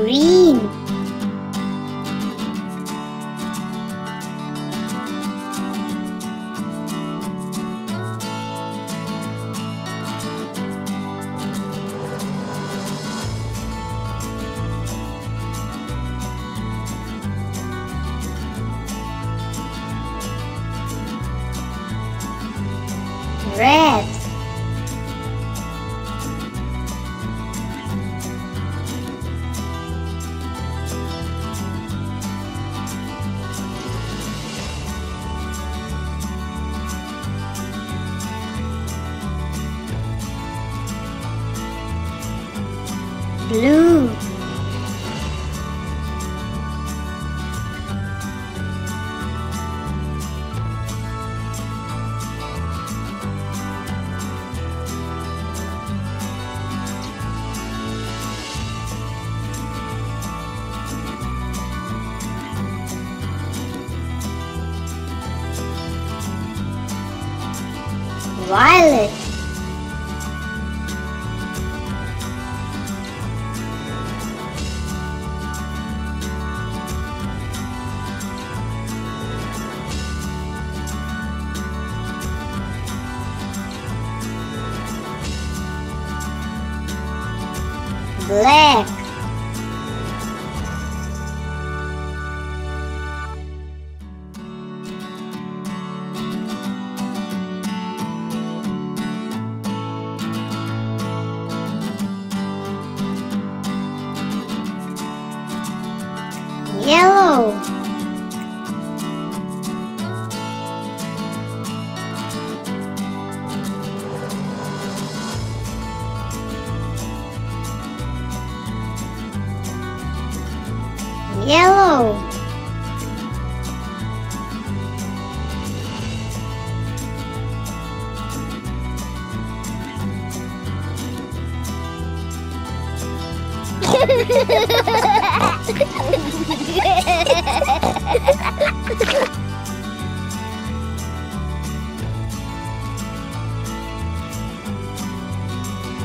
green. Blue. Violet black. Yellow yellow.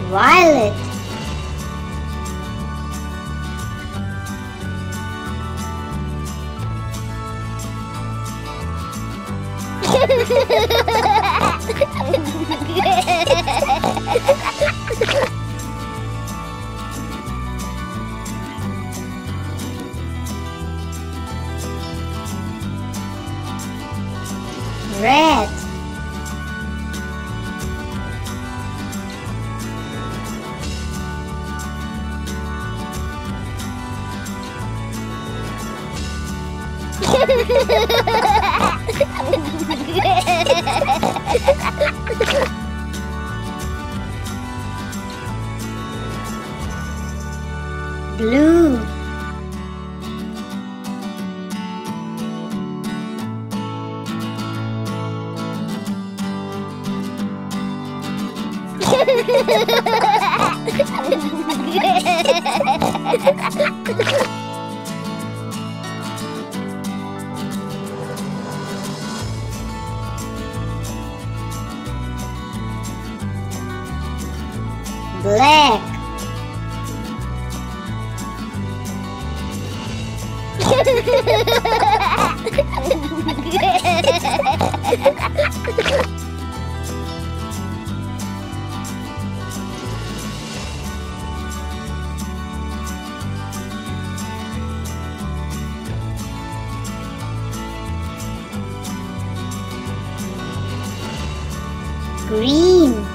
Violet blue black. Green